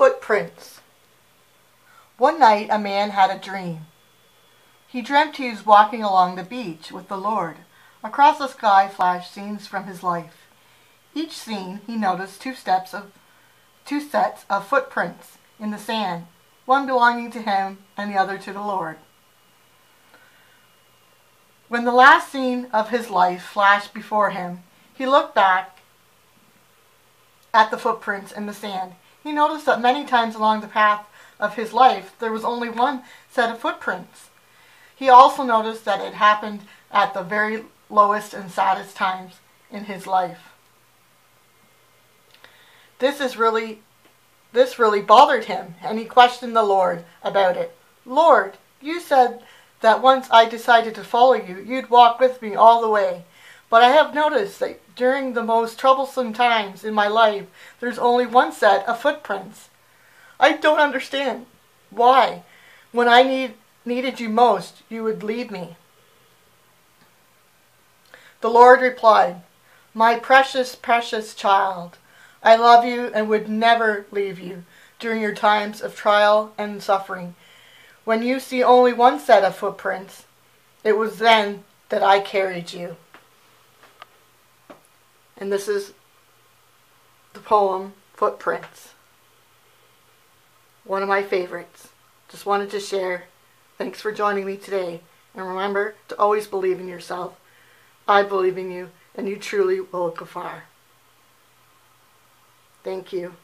Footprints. One night a man had a dream. He dreamt he was walking along the beach with the Lord. Across the sky flashed scenes from his life. Each scene he noticed two steps of two sets of footprints in the sand, one belonging to him and the other to the Lord. When the last scene of his life flashed before him, he looked back at the footprints in the sand. He noticed that many times along the path of his life there was only one set of footprints. He also noticed that it happened at the very lowest and saddest times in his life. This is really this really bothered him and he questioned the Lord about it. Lord, you said that once I decided to follow you, you'd walk with me all the way. But I have noticed that during the most troublesome times in my life, there's only one set of footprints. I don't understand why, when I need, needed you most, you would leave me. The Lord replied, My precious, precious child, I love you and would never leave you during your times of trial and suffering. When you see only one set of footprints, it was then that I carried you and this is the poem Footprints. One of my favorites. Just wanted to share. Thanks for joining me today. And remember to always believe in yourself. I believe in you, and you truly will go far. Thank you.